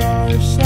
stars.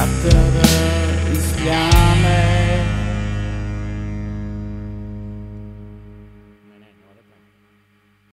Yattırı İslam'e